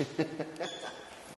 Ha ha ha.